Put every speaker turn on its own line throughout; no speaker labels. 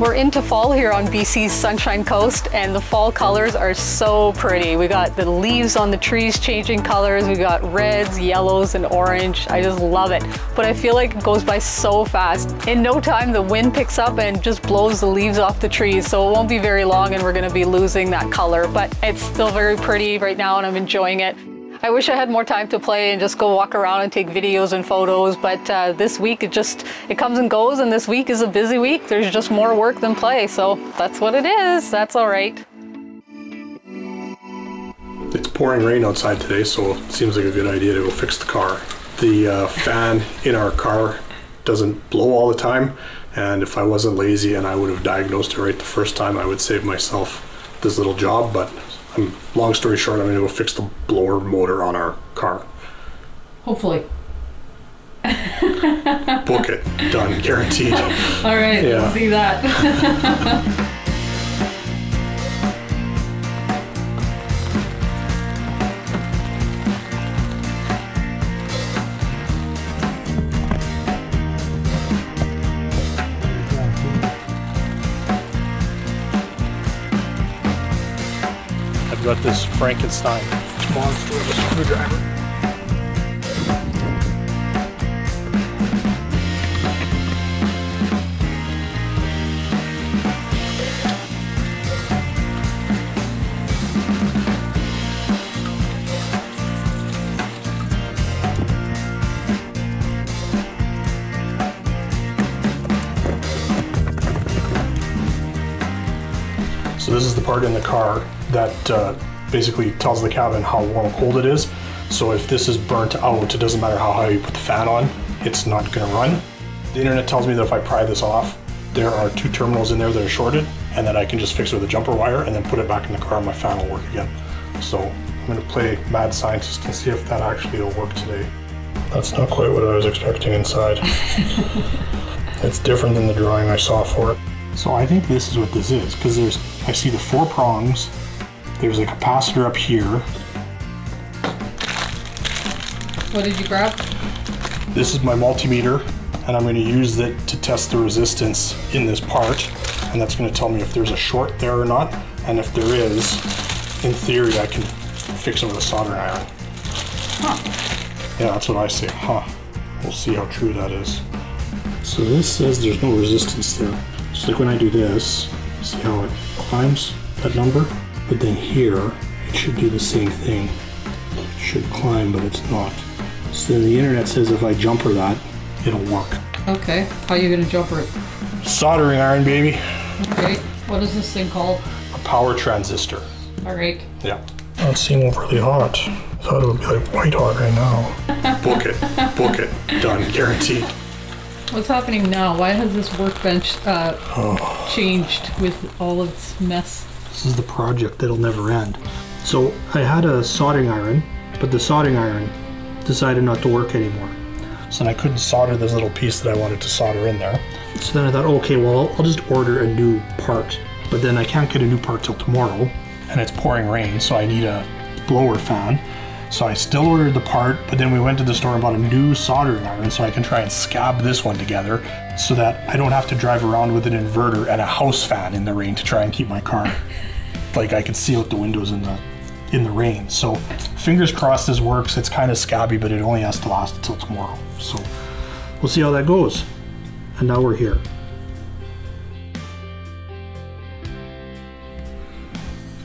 We're into fall here on BC's Sunshine Coast and the fall colors are so pretty. We got the leaves on the trees changing colors. We got reds, yellows, and orange. I just love it. But I feel like it goes by so fast. In no time, the wind picks up and just blows the leaves off the trees. So it won't be very long and we're gonna be losing that color, but it's still very pretty right now and I'm enjoying it. I wish I had more time to play and just go walk around and take videos and photos, but uh, this week it just, it comes and goes and this week is a busy week. There's just more work than play, so that's what it is. That's all right.
It's pouring rain outside today, so it seems like a good idea to go fix the car. The uh, fan in our car doesn't blow all the time, and if I wasn't lazy and I would have diagnosed it right the first time, I would save myself this little job, but I'm, long story short, I'm going to go fix the blower motor on our car.
Hopefully.
Book it. Done. Guaranteed.
All right,
Yeah.
see that.
got this Frankenstein monster of a screwdriver. So this is the part in the car that uh, basically tells the cabin how warm or cold it is. So if this is burnt out, it doesn't matter how high you put the fan on, it's not gonna run. The internet tells me that if I pry this off, there are two terminals in there that are shorted and that I can just fix it with a jumper wire and then put it back in the car and my fan will work again. So I'm gonna play mad scientist and see if that actually will work today. That's not quite what I was expecting inside. it's different than the drawing I saw for it. So I think this is what this is, because there's, I see the four prongs, there's a capacitor up here,
what did you grab?
this is my multimeter, and I'm gonna use it to test the resistance in this part, and that's gonna tell me if there's a short there or not, and if there is, in theory, I can fix it with a soldering iron.
Huh.
Yeah, that's what I say, huh. We'll see how true that is. So this says there's no resistance there. So like when I do this, see how it climbs that number? But then here, it should do the same thing. It should climb, but it's not. So then the internet says if I jumper that, it'll work.
Okay, how are you gonna jumper it?
Soldering iron, baby.
Okay, what is this thing called?
A power transistor.
All right.
Yeah. Not seem overly hot. Thought it would be like white hot right now. Book it. Book it. Done. Guaranteed.
What's happening now? Why has this workbench uh,
Oh.
changed with all of this mess?
This is the project that'll never end. So I had a soldering iron, but the soldering iron decided not to work anymore. So then I couldn't solder this little piece that I wanted to solder in there. So then I thought, okay, well, I'll just order a new part. But then I can't get a new part till tomorrow, and it's pouring rain, so I need a blower fan. So I still ordered the part, but then we went to the store and bought a new soldering iron so I can try and scab this one together so that I don't have to drive around with an inverter and a house fan in the rain to try and keep my car like I could see out the windows in the in the rain. So fingers crossed this works. It's kind of scabby, but it only has to last until tomorrow. So we'll see how that goes. And now we're here.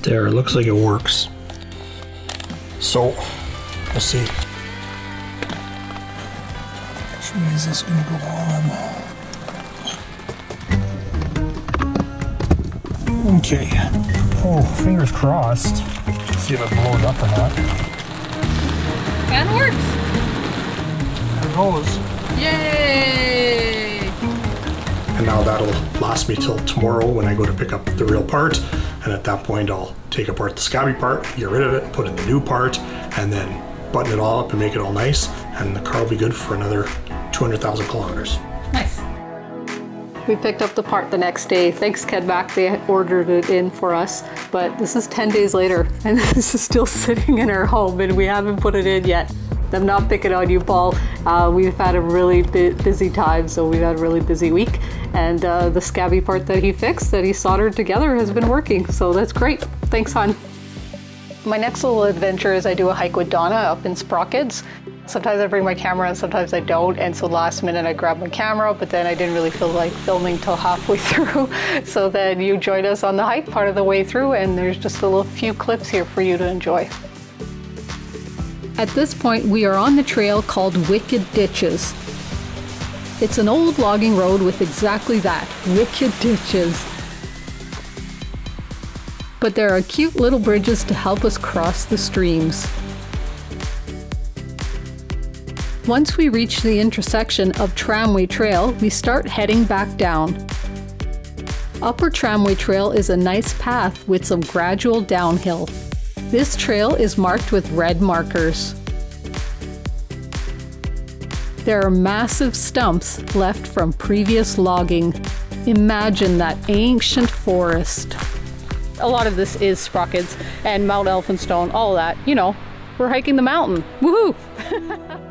There, it looks like it works. So we'll see. Which way is this gonna go on? Okay. Oh, fingers crossed. See if it blows up or not.
Fan works!
There it goes.
Yay!
And now that'll last me till tomorrow when I go to pick up the real part. And at that point, I'll take apart the scabby part, get rid of it, put in the new part, and then button it all up and make it all nice. And the car will be good for another 200,000 kilometers.
Nice.
We picked up the part the next day. Thanks, Kedback. They ordered it in for us. But this is 10 days later, and this is still sitting in our home, and we haven't put it in yet. I'm not picking on you, Paul. Uh, we've had a really bu- busy time, so we've had a really busy week. And uh, the scabby part that he fixed, that he soldered together, has been working. So that's great. Thanks, hon. My next little adventure is I do a hike with Donna up in Sprockids. Sometimes I bring my camera and sometimes I don't. And so last minute I grabbed my camera, but then I didn't really feel like filming till halfway through. so then you join us on the hike part of the way through, and there's just a little few clips here for you to enjoy. At this point, we are on the trail called Wicked Ditches. It's an old logging road with exactly that wicked ditches. But there are cute little bridges to help us cross the streams. Once we reach the intersection of Tramway Trail, we start heading back down. Upper Tramway Trail is a nice path with some gradual downhill. This trail is marked with red markers. There are massive stumps left from previous logging. Imagine that ancient forest. A lot of this is Sprockids and Mount Elphinstone, all that. You know, we're hiking the mountain. Woohoo!